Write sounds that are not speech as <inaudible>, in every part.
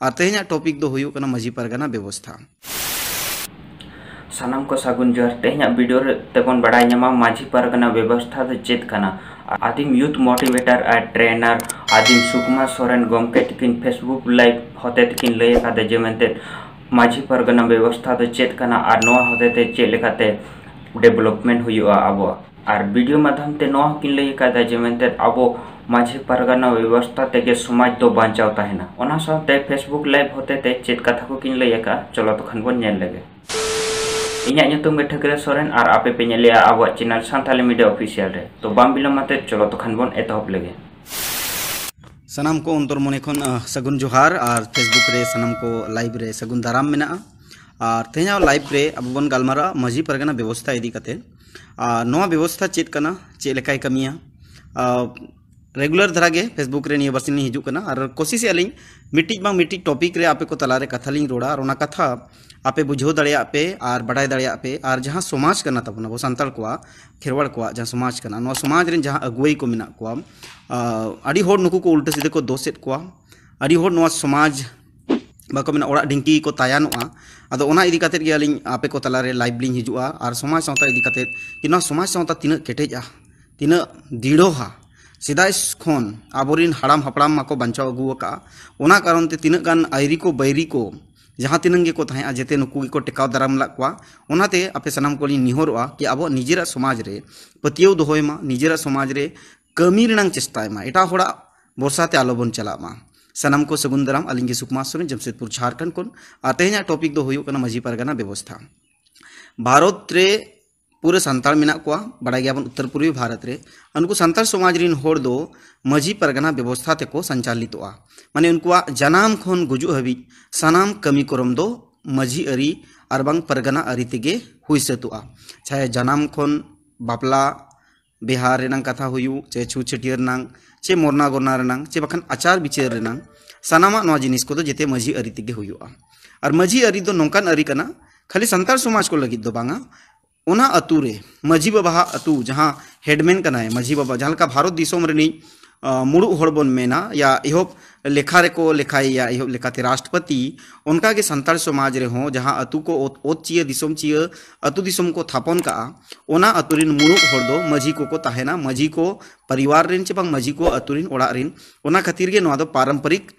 और तेहना टॉपिक दो हुयु कना मजी परगना व्यवस्था सानाम को सागुन जोर तेहना वीडियो तेबन बड़ाई ᱧᱟᱢᱟ ᱢᱟᱹᱡᱷᱤ ᱯᱟᱨᱜᱟᱱᱟ ᱵᱮᱵᱚᱥᱛᱷᱟ ᱫᱚ ᱪᱮᱫ ᱠᱟᱱᱟ आदिम यूथ मोटिवेटर और ट्रेनर आदिम सुकुमार सोरेन गमके तकिन फेसबुक लाइव होते तकिन लय कादे जे मेनते माझी परगना व्यवस्था तो चेत कना और नोआ होते ते चे लेकाते डेवलपमेंट हुआ अब और वीडियो माध्यम ते नोआ किन लय कादे जे मेनते अब माझी पारगा व्यवस्था तक समाज तो बाचाते फेसबुक लाइव हते चेक कथा को लैक चलो तो लगे. इंटर तो ठाकरे सोरेन और आपेपे अब चैनल सानी मीडिया ऑफिसियल तो विलम्बाते चलो तो तखानबन एतहब लगे. सनाम को अंतर मन सगुन जोहार और फेसबुक रे सनाम को लाइव रे सगुन दाराम में और तेज लाइव रे अब बन गमारा माझी पारगा व्यवस्था इदी व्यवस्था चेक चेक कमिया। रेगुलर धरा गे फेसबुक रे निया बसिन और कोशिश अलिंग मिटिक बांग मिटिक टॉपिक रे, आपे को तलारे कथा लिंग रोड़ा, और कथा, आपे बुझो दड़िया और बड़ाई दड़िया और जहाँ समाज करना तब वो संताल को खेरवाड़ को जहाँ समाज करना। समाज रे, जहाँ अगुई को मिना को नुकु को उल्टे सीधे को दोसेत को समाज बाको मिना ओड़ा ढिंकी को तायानोआ अदो ओना इदी आपे को तलारे लाइव लिंग हिजुआ। और समाज सावता इदी कि समाज सावता तिना केटेजा तिना दीड़ोहा माको बंचाव अगुआ ओना कारण तिना गान, आयरी को, बैरी को, जहाँ तीन को तहें जेते नुकु को टेकाव दाराम लाते आपे सनाम को निजेरा समाज दोहयमा निजेरा समाज रे कमी रेनांग चेष्टायमा एटा आलो बन चलामा सनाम को सगुन दाराम सुकुमार सोरेन जमशेदपुर, झारखंड को तेहना टॉपिक मजी परगना व्यवस्था। भारत रे पूरे मेना को बड़ा गया उत्तर पूर्वी भारत रे। उनको संताल समाज रिन दो, मजी परगना व्यवस्था ते को संचालित माने उनको जनाम खन गुजु हबी सनाम कमी करम दो, मजी अरी और बांग परगना अरी तेगे हुई सतुआ चाहे जनाम खन बापला, बिहार रेनांग कथा हुयु, चाहे छू नांग चे मोरना गोरना रेनांग चे बखान आचार विचार रेनांग सनामा जिनिस को जेते मजी अरी तेगे हुयुआ और मजी अरी नौकान अरी खाली संताल समाज को लगी दो बांगा। ओना अतु रे मजी बाबा अतु, जहाँ हेडमैन कना है मजी बाबा जहाँ का भारत दिसोम रनी मुड़ु हड़बन मेना, या इहोप लेखा रेको लेखाई, या इहोप लेखाते राष्ट्रपति, उनका के संताल समाज रे हो, जहाँ अतु को ओत चिय, दिसोम चिय, अतु दिसोम को थापन का ओना अतुरिन मुड़ु हड़ दो मजी को को ताहेना, मजी को परिवार रिन चे बंग मजी को अतुरिन ओड़ा रिन ओना खातिर गे नवा पारंपरिक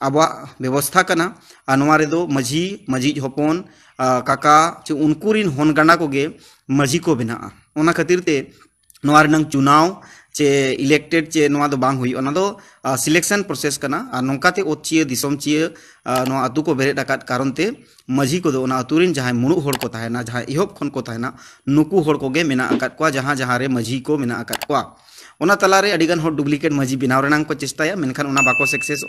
अब व्यवस्था कना अनवा दो मजी मजी हपन काका चे उनको रिन होन गाना को गे मजी को बना। ओना खातिर ते नवा चुनाव, चे इलेक्टेड चे नवा बांग हुई। ओना दो सिलेक्शन प्रोसेस और नौकाते ओत चिए दिसोम चिए नवा अतु को बेरे डाकात कारण ते मजी को दो। ओना अतुरिन जहाँ मुणु होड़ को ताहेना, जहाँ इहोब खन को ताहेना, नुकु होड़ को गे मेना अकात को जहाँ जहाँ रे मजी को मेना अकात को तलारे डुप्लीकेट मजी बिनाव को ओना बाको सक्सेस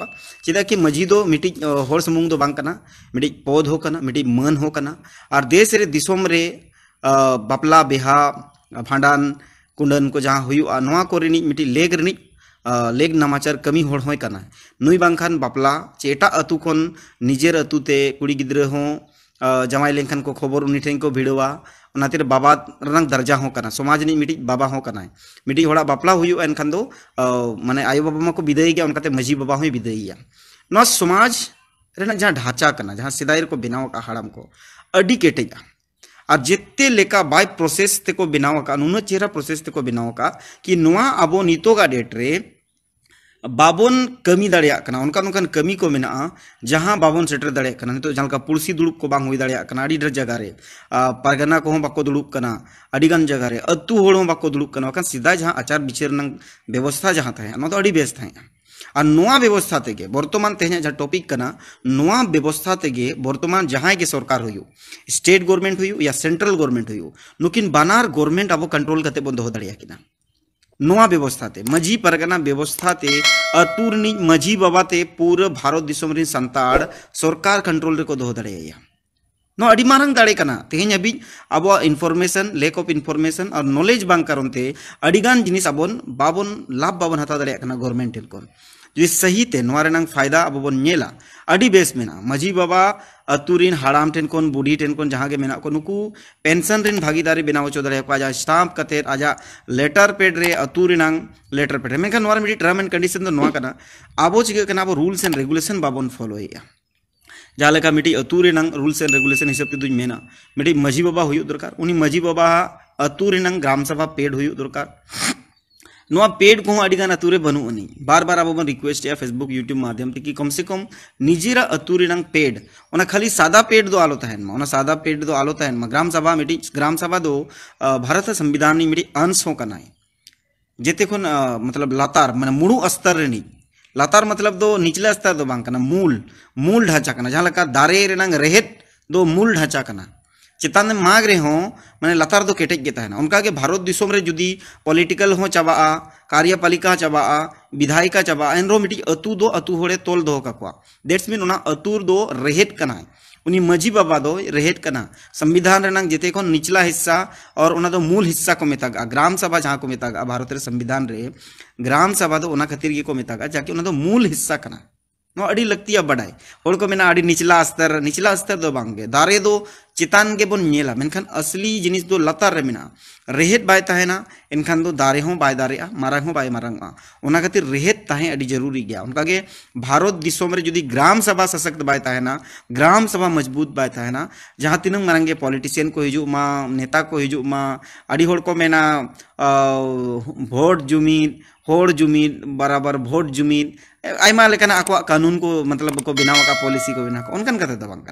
चिदा कि मजी दो मिटी होड़ समुंग दो बांग कना, मिटी पौध हो कना, मिटी मन हो कना। और देश रे दिसोम रे बापला, बिहा, भांडान, कुंडन को जहाँ हुआ नवा को रिनी मिटी लेग रिनी लेग नामाचार कमी कना। नुई बांखान बापला, चेटा अतु खन निजेर अतु ते, कुड़ी गिद्र जमाई लेनखान को खबर उनी ठेन को भिड़वा बाबा रंग दर्जा कना समाज बाबा माने आयो बाबा मा को गया उनकाते मजी बाबा विदाईया नो समाज रेना जहाँ ढांचा जहाँ सिदाई को का को, अडी केटेगा और जिते लेका बाय प्रोसेस ते को बनाव का नुना चेहरा प्रोसेस ते को बनाव का, कि अबो नितो का डेट रे बाबन कमी उनका कमी को जहाँ बाबन सेटर कना नितो पुलसी दुड़ुब को बांग अड़ी डर जगह परगना को बाको दुड़ुब कना, अड़ीगान जगह अतु होड़ बाको दुड़ुब कना वखान सीधा जहाँ आचार विचार व्यवस्था जहाँ ना तो बेस व्यवस्था तेगे बर्तमान तेहना जहाँ टॉपिक कना व्यवस्था तेगे बर्तमान जहाँ के सरकार हुई स्टेट गवर्नमेंट हुई या सेंट्रल गवर्नमेंट हो, नुकिन बानार गवर्नमेंट अब कंट्रोल करते दो दाड़िया नोआ व्यवस्था ते मजी परगना व्यवस्था ते अतुर मजी बाबा ते पूरा भारत दिसम रे संताड़, सरकार कंट्रोल को दो दाड़िया नो, अड़ी मारंग दाड़े कना, तेहें अभी अब इनफॉर्मेशन लेक ऑफ़ इनफॉर्मेशन और नॉलेज बांग कारण ते अड़ीगान जिनिस अबन बाबन, लाभ बाबन हता दाड़े कना गवर्नमेंट टेन कोन। जो सही ते नोआ रेनांग फ़ायदा अब बन नेला। अड़ी बेस मेना मजी बाबा, अतुरिन, हाड़ाम कोन, बुढ़ी जहाँ के नुकु, पेंशन भागीदारी बनाव चो आजा, स्टाम्प कते आजा, लेटर पेड रे अतुरिनांग लेटर पेड मिडी टर्म एंड कंडीशन कना आबो चिके आबो रूल्स एंड रेगुलेशन बाबन फॉलो या जहाँ लेका मिटी अतुरिनांग रूल्स एंड रेगुलेशन हिसाब ते दुई मेना मिटी मजी बाबा हुई दरकार उनी मजी बाबा अतुरिनांग ग्राम सभा पेड हुई दरकार ᱱᱚᱣᱟ पेड को अड़ीगान अतुरे बनुनी बार बार अब रिक्वेस्ट या फेसबुक यूट्यूब माध्यम कि कम से कम निजेरा अतुरेनांग पेड ओना खाली सादा पेड दो आलो तहन मा सादा पेड दो आलो तहन मा ग्राम सभा मिटी ग्राम सभा दो भारत संविधान नि मिटी अंश हो कनाय जेते खन मतलब लातार माने मुड़ू स्तर रेनी लातार मतलब दो निचला स्तर दो बांग कना मूल मूल ढांचा कना जहां लका दारे रेनांग रेहेत दो मूल ढांचा कना चितान माग रहे हों, मैंने लतार दो केटेज के तहना। उनका के भारत दिसोम रे जुदी पॉलिटिकल हो चबा कार्यपालिका चबा विधायिका चबा एनरो मिटी अतु दो अतु होड़े तोल दो का देट्स मीन उना अतुर दो रेहेट कना उनी मजी बाबा दो रेहेट कना। संविधान रेनांग जेते को निचला हिस्सा और उना दो मूल हिस्सा को ग्राम सभा जहाँ भारत रे ग्राम सभा दो उना खातिर के को मेतागा जाके उना दो मूल हिस्सा कना अड़ी लगती है बड़ाई और को मेना अड़ी निचला स्तर निचला स्तर दो बांगे। दारे दो चितान के बन नेला मेनखान असली जिनिस दो लतार रे मेना। रेहेत बाय तहना इनखान दो दारे हो बाय दारे मारंग हो बाय मारंग ओना खातिर रेहेत तहे अड़ी ज़रूरी गया। उनका के भारत दिसोम रे जुदी ग्राम सभा सशक्त बाय तहना ग्राम सभा मज़बूत बाय तहना जहाँ तिनंग मारंगे पॉलिटिशियन को हिजु मा, नेता को हिजु मा, अड़ी होड़ को मेना वोट जुमीन, होड़ जुमीन, बराबर वोट जुमीन आयमा लेकिन आको कानून को मतलब को बनाव का पॉलिसी को बिना को। उनकन कथे दो बांग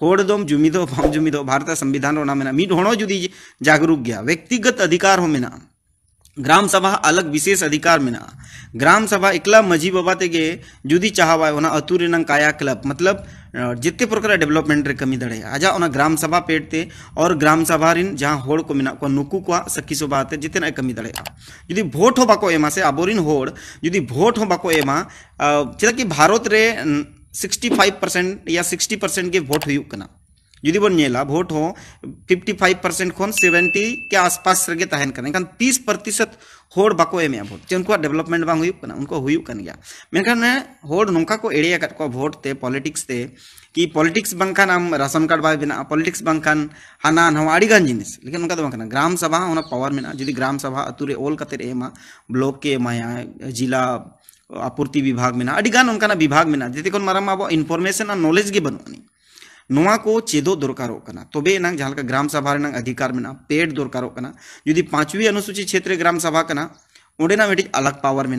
होड़ दोम जुमिदो भाव जुमिदो, भारत संविधान रोना मेना मिड होनो जुदी जागरूक गया। व्यक्तिगत अधिकार हो मेना। ग्राम सभा अलग विशेष अधिकार मेना। ग्राम सभा एकला मजी बाबा तेगे जुदी चाहवा ओना अतुर रेनंग काया क्लब। मतलब जिते प्रकार डेवलपमेंट रे कमी दड़े आजा ओना ग्राम सभा पेटते, और ग्राम सभा रिन जहाँ होड़ को मेना, को नुकु को सखी सभा ते जिते ना कमी दड़े जुदी वोट हो बाको एमा से, आबोरिन होड़, जुदी वोट हो बाको एमा चेदा कि भारत रे सिक्सटी परसेंट या सिक्सटी परसेंट के भोट हुना जुदी बन नेला भोट हो, फिफ्टी फाइव परसेंट खन सेवेंटी के आसपास रगे तहन करना। एनखान तीस प्रतिशत होड़ बाको एम भोट चे उनको डेवलपमेंट बांग हुई उनको हुई गया। मेनखान होड़ नौका को एड़े को भोट ते पॉलिटिक्स ते कि पॉलिटिक्स बंखान आम राशन कार्ड बाय बना पॉलिटिक्स बंखान हाना नवा अड़ीगान जिनिस। लेकिन उनका तो ग्राम सभा होना पावर में जुदी ग्राम सभा अतुरे ओल कते एमा, ब्लॉक के एमाया जिला आपूर्ति विभाग में उनका विभाग में जेते को माराम अब इनफॉर्मेशन और नॉलेज के बनुनी नोआ को चेदो दरकार तबे नांग जहाँ ग्राम सभा अधिकार में पेड दरकार जुदी पांचवी अनुसूची क्षेत्र ग्राम सभा मिट्टी अलग पावर में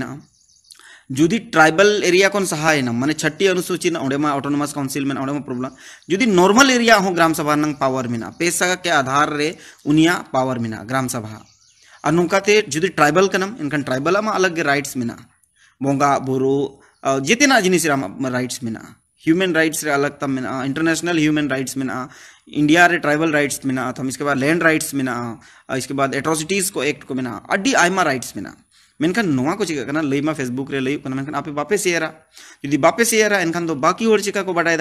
जुदी ट्राइबल एरिया को सहायना माने छठी अनुसूची ना ओडेमा काउंसिल में ओडेमा प्रॉब्लम जुदी नॉर्मल एरिया हो ग्राम सभा पावर में पैसा के आधार रे उनिया पावर में ग्राम सभा। और नौकाते जुदी ट्राइबल कनम इनखान ट्राइबल अलग राइट्स में बोंगा बुरु जितना जिनिस राइट्स में ह्यूमन राइट्स रे अलग तम में इंटरनेशनल ह्यूमन राइट्स में इंडिया रे ट्राइबल राइट्स में थम इसके बाद लैंड राइट्स में इसके बाद एट्रोसिटीज को एक्ट को में अड्डी आयमा राइट्स में मेनखान नोआ को चिका लईमा फेसबुक रे करना मेनखान आपे बापे शेयरा यदि बापे शेयरा एनखान दो बाकी होर चिका को बडाय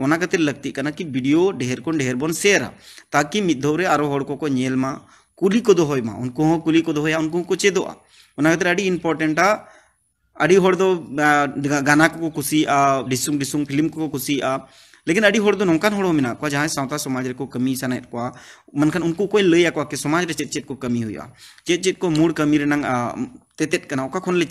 ओना खातिर लगती करना कि वीडियो ढेर को ढेर बन शेयरा ताकि मिद्धौ रे आरो होड़ कुली को मा, उनको कुली को होया उनको चेदोआ ओना खातिर अडी इंपॉर्टेंटा अड़ी होड़ दो गाना को कुसिया डिसुम डिसुम फ़िल्म को कुसिया लेकिन अड़ी होड़ दो नौकान होड़ मेना को जहाँ सावता समाज रे को कमी सने को मनखान उनको कोई कि समाज रे चेत चेत को कमी हुआ चेत चेत को मूड कमी रे नंग तेतेत कना ले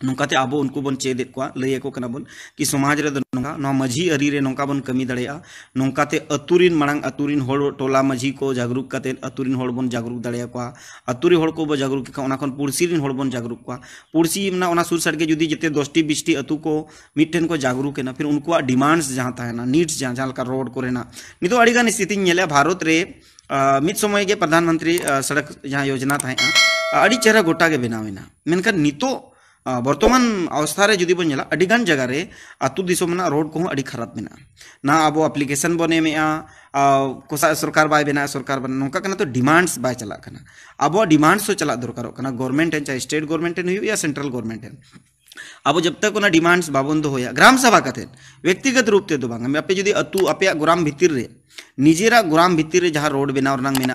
नौकाते अब उनको चेद लय को बन, कि समाज रे नौका माझी अरी रे नौका बन कमी दड़ेया नौकाते अतुरिन मांग होड़ टोला माझी को जागरूक जागरूक दड़ेया को अतुरी होड़ को जागरूक का उना खन पुरसी रिन होड़ बन जागरूक को ना उना सुर सड़के जुदी जिते दसटी बीसटी अतु को मिट्टन को जागरूक है फिर उनको डिमांड्स नीड्स जहाँ रोड को भारत रे मित समय के प्रधानमंत्री सड़क जहाँ योजना तहना अड़ी चेहरा गोटा के बर्तमान अवस्था जुदी बन अडिगान जगह रे अतु दिसम ना रोड को खराब में ना अब एप्लीकेशन बन एम कसा सरकार बै बना, सरकार कना तो डिमांड्स बै चलना अब डिमांड्स तो चला दरकार गवर्नमेंट चाहे स्टेट गवर्नमेंट है सेंट्रल गवर्नमेंट अब जब तक डिमांड्स बाबन दोया ग्राम सभा कते व्यक्तिगत रूप ते दो आपे जुदी अतु आपे ग्राम भितर रे निजेरा ग्राम भितर रे जहाँ रोड बनाव मेना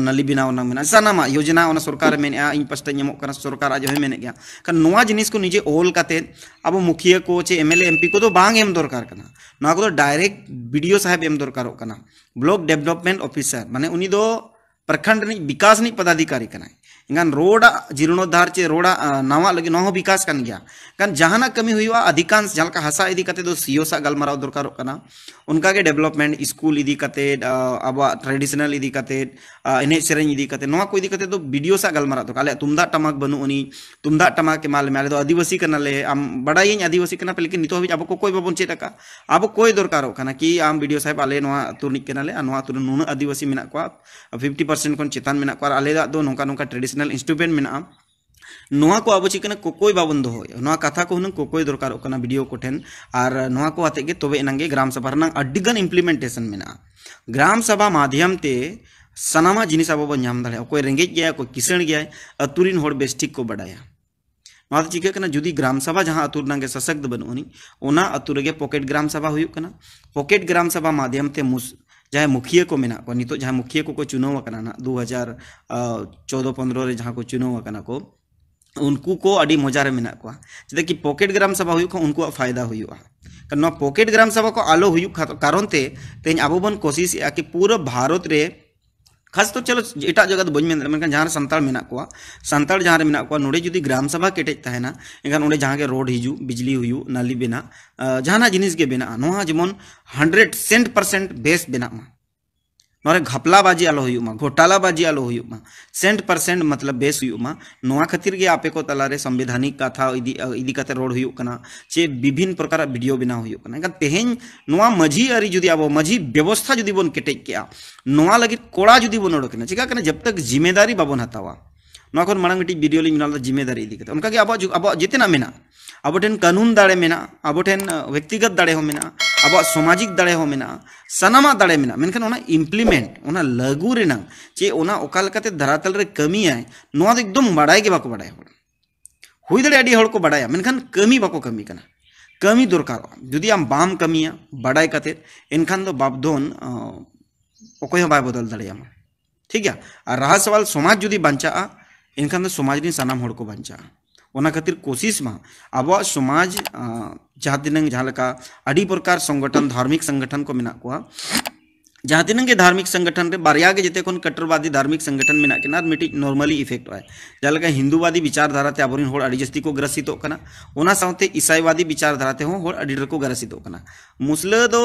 नली बनाव रनांग मेना। योजना ओना सरकार मेना इन पास्टा kana सरकार आज मेने गया जिनिस को निजे ओल अब मुखिया को, चे को तो बांग एम दरकार को तो डायरेक्ट वीडियो साहब एम दरकार ब्लॉक डेवलपमेंट ऑफिसर, माने प्रखंड विकास नि कना इनकान रोड जीर्णोद्धार चे रोड नवा लगे नवा विकास kan गया। जहाना कमी हुई अधिकांश, जहाँ हसा इदी कते दो सीओ सा गलमाराव दरकार कना, उनका के डेवलपमेंट, स्कूल इदी कते अब ट्रेडिशनल इदी कते एने कते, नवा को इदी कते दो वीडियो सा गलमाराव दो काले, तुमदा टमाक बनु तुमदा टमाक के माल में आदिवासी कना ले आदिवासी कना पे, लेकिन नितो हबी अब को कोई बाबन चेत का, अब कोई दरकार कना कि आम वीडियो साहेब आले नवा तुरनिक कना ले नवा तुर नुन आदिवासी को 50% कोन चेतान मेना को आले दो नोका नोका ट्रेडिशनल इंस्ट्रूमेंट मेना नोआ को अब चिकन कोकोई बाबन दो नोआ कथा को हुनंग कोकोई दरकार को तबे ग्राम सभा रनांग अड्डीगन इम्प्लीमेंटेशन ग्राम सभा बन कोई रेंगे गया कोई किसण नोआ चिका ग्राम सभा सशक्त ओना अतुर पॉकेट ग्राम सभा पॉकेट ग्राम सभा मुखिया को मेना को जहाँ मुखिया को को चुनाव करना ना, दो हज़ार चौदह पंद्रह रे जहाँ चुनाव को, उनको को अड़ी मज़ा रे मेना को चेदा कि पॉकेट ग्राम सभा फ़ायदा कारण पॉकेट ग्राम सभा को आलो कारण ते तेज अब कोशिश कि पूरा भारत रे खास तो चलो एट जगह तो बन मेन जहाँ सानताड़ मेना को सानताड़ जहाँ मेना नोड़े जुदी ग्राम सभा केटेज तहना एनखान ओंडे जहाँ के रोड हिजू, बिजली हुई, नाली बना जहाँ जिनिस बना जेमन नोरे घपलाबाजी आलो घोटालाबाजी आलो सेंट परसेंट मतलब बेस खातिर के आपे को तलारे संवैधानिक कथा, इदी इदी रोड चे विभिन्न प्रकार वीडियो बना तेहेन मझी अरी जुदी आबो मझी व्यवस्था जुदी बन केटेक के लगी कोड़ा जुदी बन उड़कना चिका जब तक ज़िम्मेदारी बाबोन कोन मांग मिटी वीडियो लिंग नाल ज़िम्मेदारी इदी कते उनका के आबो आबो जितना मेना अब ठेन कानून दाड़े मेना अब ठेन व्यक्तिगत दाड़े हो मेना अब सामाजिक दाड़े हो मेना सनामा दाड़े मेना मेनखान ओना इम्प्लीमेंट ओना लागू ओका लकाते धरातल रे कमी आय नोआ एकदम के बाको बड़ाय हो हुई दाड़े अडी हड़ को बड़ाया मेनखान कमी बाको कमी कना कमी दरकार जुदी आम बाम कमिया बड़ाय कते एनखान दो बाबदोन ओकोय हो बाय बदल दाड़ेयामा ठीक है और रहा सवाल समाज जुदी दो समाज सनाम को बचा। ओना खातिर कोशिश में, अब समाज जहाँ दिन जहाँ प्रकार संगठन, धार्मिक संगठन को मेना को जहाँ तीन के धार्मिक संगठन रे बारिया के जिते कोन कट्टरवादी धार्मिक संगठन के ना मिटी नॉर्मली इफ़ेक्ट है जहाँ हिंदूवादी विचारधारा ते जस्ती को ग्रसित ईसाईवादी विचारधारा ते होड़ को ग्रसित होना मुसला दो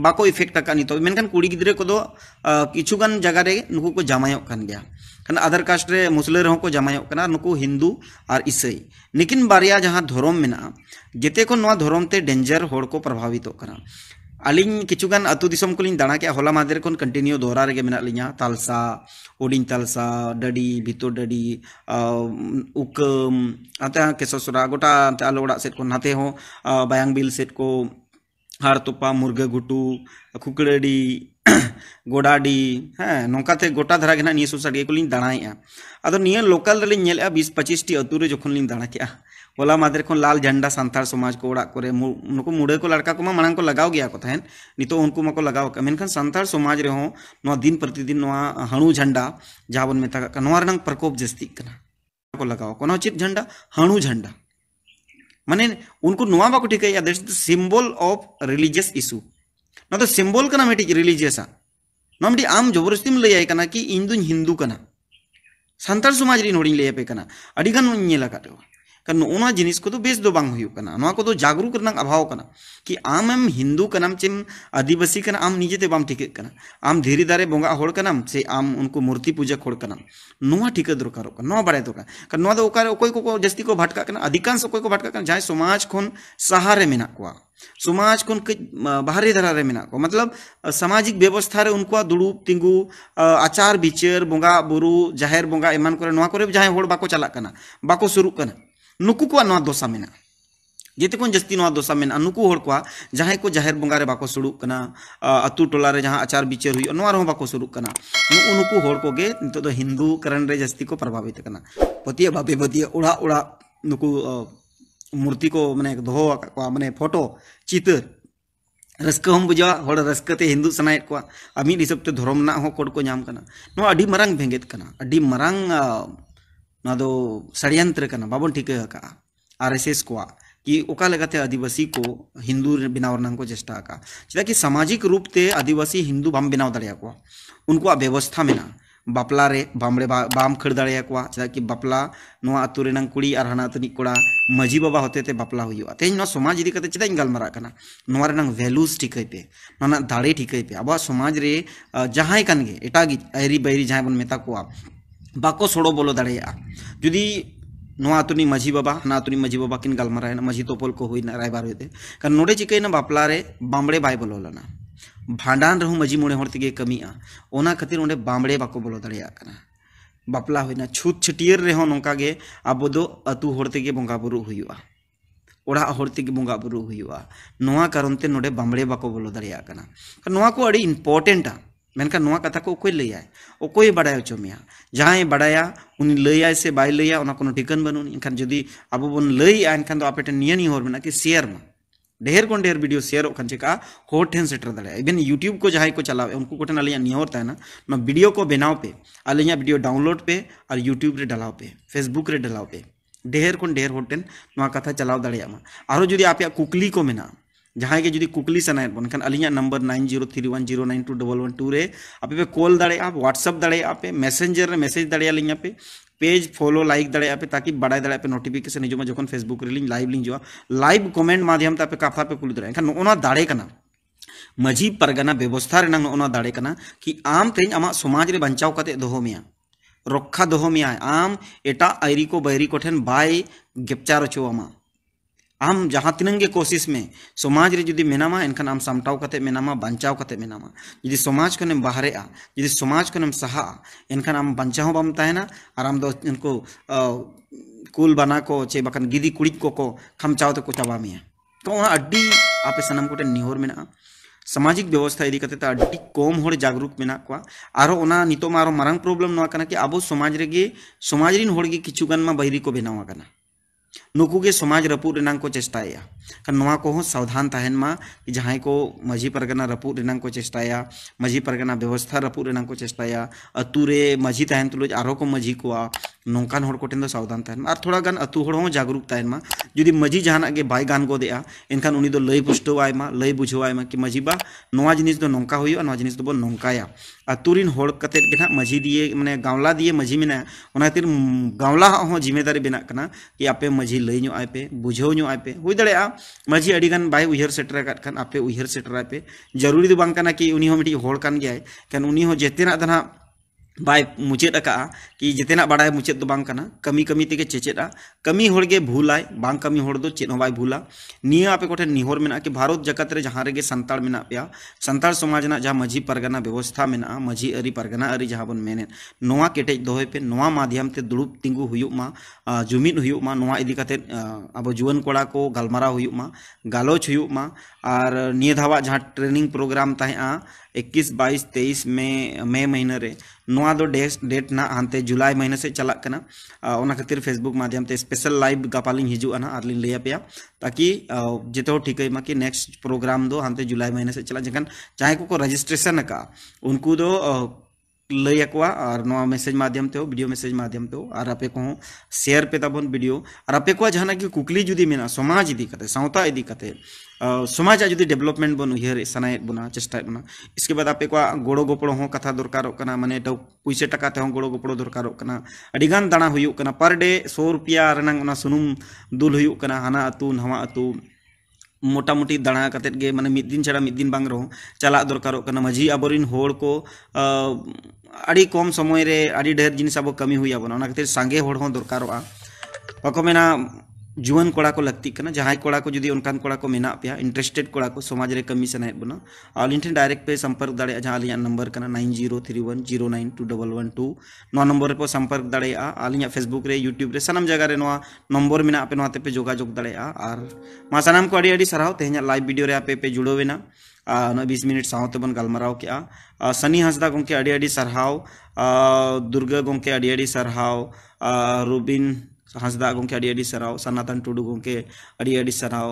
बाको इफ़ेक्ट का नितो मेनखान कुड़ी को दो किछुगान जगह रे नुकु को कारण अदर कास्ट रे मुसले रहो को जामायोक कना हिंदू और ईसाई। लेकिन बारिया जहाँ धर्म मेना जेते को धर्म ते डेंजर होड़ को प्रभावित अलिंग किचुगान अतु दिसम को दाणा के होला मादर को कंटिन्यू दोहरा रे मेना लिया तालसा ओडिंग तालसा डडी भितो डडी उकम आते केसोसरा गोटा आलो ओड़ा सेट को नाते हो बायांग बिल सेट को हार तोपा मुर्गा गुटू खुकड़डी <coughs> गोडाडी हाँ नौकाते गोटा के निये सोसाइटी को दाणाएगा अदो निये लोकल रे नेले बीस पच्चीस टी अतु रे जोखन दाणा के होला मादर को लाल झंडा सांतार समाज को नुको मुड़े को लड़का को मांग को को तहन नितो का मेनखान सांतार समाज रे हो नो दिन प्रतिदिन नो हणु झंडा जहाँ बन मेता प्रकोप जस्ती को कोनो चित झंडा, हणु झंडा। माने उनको बाको ठीक है सिंबल ऑफ़ रिलीजियस इशू ना तो सिंबल कना मिटी रिलीजियस ना मिटी आम ज़बरदस्ती लय कना कि इन हिंदू कना सानतार समाज री नोड़ी लय पे अडिगन नेला जिनिस को तो बेस दो को तो जागरूक अभाव कना कि आम एम हिंदू कनाम चेम आदिवासी कना आम निजेते बाम ठिके आम धीरे दारे बोंगा होड़ से आम उनको मूर्ति पूजा खोड़ ठिके दरकार दो ओकार ओकोय को जस्ती को भटका अधिकांश ओकोय को भटका कना समाज खन सहारे को समाज को बाहरी धरा रे मेना को मतलब सामाजिक व्यवस्था रे उनको दुड़ूब तिंगु आचार विचार बोंगा, बुरु, ज़ाहिर, बोंगा, एमान करे नोआ करे बाको चला बाको शुरू कना नुकु को दोसा मेना। जेते को जस्ती दोसा मेना। नुकु होड़ को जहाँ को ज़ाहिर बंगा रे बाको सुड़ुक अतु टोला रे जहाँ आचार विचार हुई नोआ रहो बाको सुड़ुक कना। नुकु होड़ को गे, नितो हिंदू करण रे जस्ती को प्रभावित कना। पतिया बाबे बतिया उड़ा उड़ा, नुकु मूर्ति को मैंने दोहो मैंने फ़ोटो चित्र रस्क हम बुझा हर रस्कते हिंदू सनायत को अमीद हिसाब से धर्म ना कोड को नाम कना। नो षड्यंत्र बाबन ठीक का आरएसएस को कि लगाते आदिवासी को हिंदू बनाव को चेष्टा का चेदा कि सामाजिक रूप से आदिवासी हिंदू बाम बनाव दड़िया उनको व्यवस्था में बापला रे, बामड़े बाम खड़ दड़िया को चेदा कि बापला रेनांग कुड़ी और हाना तनिक कोड़ा मजी बाबा होते ते बापला हुआ। तेज समाज इदी कते चेदा गलमारा वैल्यूज़ ठिकै पे। दाड़े ठिकै पे। अब समाज रे जहाँ एटागी आयरी बैरी जहाँ बन मेता को बाको सोड़ो बोलो दड़िया जुदी ᱱᱚᱣᱟ ᱟᱛᱩᱱᱤ ᱢᱟᱹᱡᱷᱤ ᱵᱟᱵᱟ ᱦᱟᱱᱟ ᱟᱛᱩᱱᱤ ᱢᱟᱹᱡᱷᱤ ᱵᱟᱵᱟ ᱠᱤᱱ ᱜᱟᱞᱢᱟᱨᱟᱣᱮᱱᱟ ᱢᱟᱹᱡᱷᱤ ᱛᱚᱯᱚᱞ ᱠᱚ ᱦᱩᱭᱱᱟ ᱨᱟᱭᱵᱟᱨ ᱦᱩᱭᱛᱮ ᱠᱟᱨᱚᱱ ᱱᱚᱰᱮ ᱪᱤᱠᱟᱹᱭᱮᱱᱟ ᱵᱟᱯᱞᱟ ᱨᱮ बामड़े बाय बोलो लना भांडान रहूँ मजी मोड़े हर तेगे कमिया ओना खातिर ओंडे बामड़े बाको बोलो दड़िया कना बापला हुईना छूत छटियर रे नौका गे अब दो अतु हर तेगे बंगा बुरु हुआ ओड़ा हर तेगे बंगा बुरु हुआ नोआ कारण ते नोडे बामड़े बाको बोलो दड़िया कना नोआ को अड़ी मेनका कथा को ओकोय लैया ओकोय बड़ाय चो मिया। जहाँ बड़ाया उनी लैया से बाय लैया ठिकन बनुन इनखान जदि अब बन लैया इनखान दो आपेटे निया नि होर कि शेयर मा ढेर को ढेर वीडियो शेयर चेका होर ठेन सेटर दाड़े इवन यूट्यूब को जहाँ को चलावे, उनको अलिया नियोर ताना वीडियो को बनाव पे अलिया वीडियो डाउनलोड पे, और यूट्यूब डलाव पे फेसबुक डलाव पे। ढेर को ढेर होर कथा चलाव दाड़िया मा आरो जदि आपे कुकली को मेना जहाँ के जुदी कुकली सनाए बन अलिया number nine zero three one zero nine two double one two रे। आप पे कॉल दाड़े, आप व्हाट्सअप दाड़े, आप मैसेंजर रे मैसेज दाड़े लिंग पे। पेज फॉलो, लाइक दाड़े पे ताकि बड़ा दाड़े पे नोटिफिकेशन हिजुमा जो फेसबुक रे लाइव लिंग जो, लाइव कमेंट माध्यम ते कथा पे कुली दाड़े। एनखान ओना दाड़े कना। मजी परगना व्यवस्था रेना ओना दाड़े कना, कि आम तेज आमा समाज रे बंचाव कते दोहो मिया। रक्षा दोहो मिया आम एटा आयरी को बैरी को ठेन बाय गेपचार चो आमा आम जहाँ तीन कोशिश में, समाज रे जुदी मेनामा एनखान आम सामटाव कते मेनामा बचाव कते मेनामा। जुदी समाज खने बाहरेआ जुदी समाज खने सहा एनखान आम बचाव बम तहना और आम दो उनको कुल बना को, चे बकन गिदी कुड़ी को को खमचाव ते को चाबा मिया तो अड्डी आपे सनम कोटे निहोर मेना सामाजिक व्यवस्था इदी कते ता अड्डी कम होड़ जागरूक मेना को आरो ओना नितो मारो मारंग प्रॉब्लम कना कि आबो समाज रेगे समाज रिन होड़ गे किछु गन मा बहिरी को बेनावा नुकुगे समाज रपूद को चेष्टाया। सावधान तहन मा जहाँ को मजी परगना रपूद को चेष्टाया मजी परगना व्यवस्था रपूद को चेष्टाया, अतुरे मजी तहन तुलुज आरो को मजी को नौकान हर सावधान तहन और थोड़ा गान अतु हर जागरूक तहन जुदी मजी जहाना के बै गान गोदे एनखान उन दो लय पुष्टवाय मा लय बुझवाय मा कि मजी बा, नवा जिनिस नौका होयो जिस जिनिस दो नौकाया अतु के ना मजी दिए, माने गांवला दिए मजी मेना ओना तिर गांवला ज़िम्मेदारी बेना कना कि आपे मजी लय नु आय पे, बुझो नु आय पे। मजी अडी गान बै उहर सेटर खान आपे उहर सेटर पे। ज़रूरी तो बांग कना कि उनी हो मिटी हर कान हो। जेतेना दना बै मुचे कि जितना बड़ा मुचेद तो कमी कमी तक चेचे कमी होड़गे भूलाय बांग कमी होड़ चेद बै भूला। निया आपे कोठे निहोर मेना कि भारत जगत रे जहाँ रेगे संताल मेना पे संताल समाज ना, जहाँ परगना व्यवस्था में मजी आरी परगना अरी जहाँ बन मेने। नोआ केटेज दोहे पे, नोआ माध्यम से दुड़ूप तिंगु हुयुक मा जुमिन हुयुक मा, नोआ इदी कते अब जुवन कोड़ा को गलमारा हुयुक मा, गालोच हुयुक मा, आर निये धावा जहाँ ट्रेनिंग प्रोग्राम ताहे आ इक्कीस बाईस तेईस मे मे महीना रे। नवा दो डेट डेट ना हानते जुलाई महीना से चला कना ओना खातिर फेसबुक माध्यम ते स्पेशल लाइव गपाली हिजुआ ना आरलिंग लिया पे ताकि जिते ठीक है कि नेक्स्ट प्रोग्राम दो हानते जुलाई महीने से चला। जखन चाहे को रजिस्ट्रेशन का, उनको दो मैसेज माध्यम ते वीडियो मैसेज माध्यम ते और आपे को शेयर पे और आपे को जहाँ की कुकली जुदी मेना, समाज इदी कते, सावता इदी कते समाज जुदी डेवलपमेंट बन उहर सनाए बना, चेष्टा बना। इसके बाद आपे को गोड़ो गोपड़ो हो, कथा दरकार माने पैसे टका ते गोड़ो गोपड़ो दरकार दाणा पर डे सौ रुपया सुनुम दुल हाना अतु, नवा अतु। मोटामुटी दाणा कतेत गे मिद दिन छाड़ा मिद दिन बांग रहो। चला दरकार अबोरिन होड़ को अड़ी कम समय रे, अड़ी ढेर जिनिस अब कमी हुई आबोना खातिर सांगे होड़ हो दरकारों जुआन कोड़ा को लगती करना जहाँ कोड़ा को जुदी उनकान कोड़ा को मेना पे इंटरेस्टेड कोड़ा को समाज रे कमी सनाए बना। आलिन ठेन डायरेक्ट पे संपर्क दाड़े जहाँ आलिया नंबर करना nine zero three one, zero nine two double one two. नौ नंबर पे संपर्क दाड़े आलिया फेसबुक यूट्यूब रे सनम जगह रे नवा नंबर मेना पे नवा पे जोगाजोग दाड़े और को अड़ी अड़ी सराव लाइव वीडियो रे पे जुड़ोवेना बीस मिनट सावते बन गलमाराव के सनी हंसदा गोंके अड़ी अड़ी सरहाव दुर्गा गोंके अड़ी अड़ी हांसदा गोंके अड़ी सराव सनातन टुडू गोंके सराव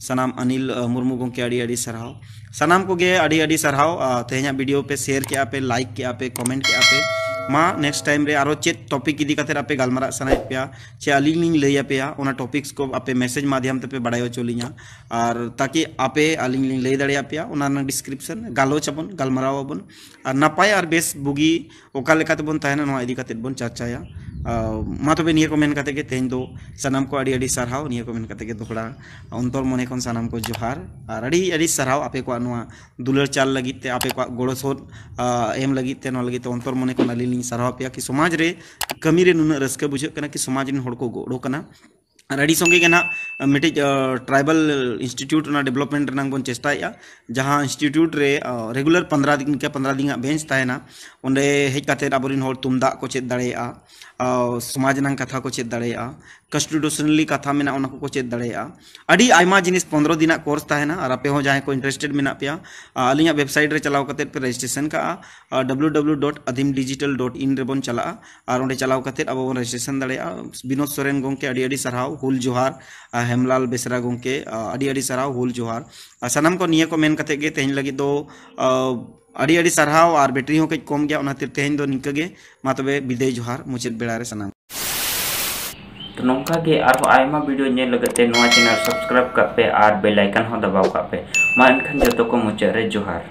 सनाम अनिल मुर्मू गोंके अड़ी सराव सनाम को अड़ी सराव तेहना वीडियो पे शेयर के पे लाइक के पे कमेंट के पे मा नेक्स्ट टाइम रे आरो चेत टॉपिक इदी कते आपे गालमारा सनाय पे चे अलिंग लिंग लैया पे ओना टॉपिक्स को आपे मैसेज माध्यम ते पे बड़ाय चोलिया और ताकि आपे पे ओना ना डिस्क्रिप्शन गालो चबन गालमाराव बन और नपाय और बेस बुगी ओका बन चर्चाया मा तबे को के तेहन दो सनाम को अड़ी अड़ी सरहाव निया को मेन कते के दोहड़ा अंतर मने खन सनाम को जोहार और अड़ी अड़ी आपे को दुलर चाल लगित ते आपे को गोड़ो सोद एम लगित ते अंतर मने खन अली लिंग पे कि समाज रे कमी रे नुना रस्का बुझे कना कि समाज रिन को गोड़ो कना और अड़ी संगे के ना मिट्टी ट्राइबल इंस्टीट्यूट डेवलपमेंट बन चेष्टाया जहाँ इंस्टीट्यूट रे रेगुलर पंद्रह दिन के पंद्रह दिन बेंच ओंडे हेज काते आबोरिन हर तुमदा को चेद दाड़ेया समाज कथा को चेद दाड़ेया कन्स्टिट्यूशनली कथा ओना को चेद दाड़ेया अड़ी पंद्रह दिन कोर्स और आपे जहाँ को इंटरेस्टेड मेना पे अली वेबसाइट रे चलाव कते पे रजिस्ट्रेशन का डब्ल्यू डब्ल्यू डॉट अधीम डिजिटल डॉट इन रेबन चला और ओंडे चलाव कते अब रजिस्ट्रेशन दाड़ेया विनोद सोरेन गोंके सरहाव हुल जोहार हेमलाल बेसरा गोंके सरहाव हुल जोहार। सनम को निया को मेन तेहन लगी दो अड़ी अड़ी और बैटरी हो कम गया तेज निकागे मा तबे विदाय जोहार मुचाद बेड़ा सनम। तो नौका के आयमा वीडियो नेल लगते चैनल सब्सक्राइब कर पे और बेल आइकन दबाव कर पे मा एनखान जतो को मुचाद जोहार।